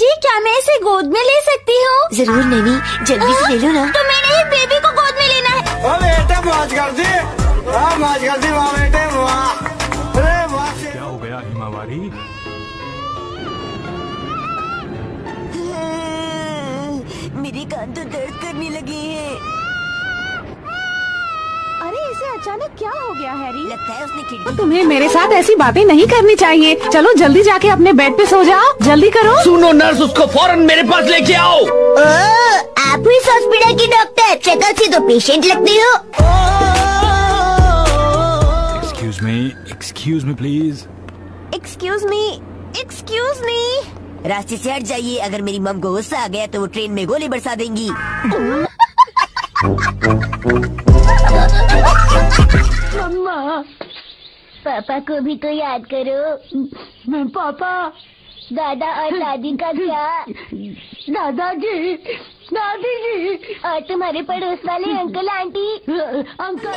Aunty क्या मैं इसे गोद में ले सकती हूँ? ज़रूर नैनी। जल्दी से ले लो ना। तो मैंने ही बेबी को गोद में लेना है। ओ बेटे मौज कर दी। मौज कर दी वाह बेटे वाह। अरे वाह। क्या हो गया हिमावारी? मेरी कान तो दर्द करने लगी है। अचानक क्या हो गया हैरी? लगता है उसने खिड़की तुम्हें मेरे साथ ऐसी बातें नहीं करनी चाहिए। चलो जल्दी जाके अपने बेड पे सो जाओ। जल्दी करो। सुनो नर्स उसको फ़ौरन मेरे पास लेके आओ। ओ, आप इस हॉस्पिटल की डॉक्टर। शक्ल से तो पेशेंट लगती हो। Excuse me excuse me please excuse me excuse me रास्ते से हट जाइए। अगर मेरी मम को गुस्सा आ गया तो वो ट्रेन में गोली बरसा देंगी। मम्मा पापा को भी तो याद करो। पापा दादा और दादी का क्या? दादाजी दादी जी और तुम्हारे पड़ोस वाले अंकल आंटी? अंकल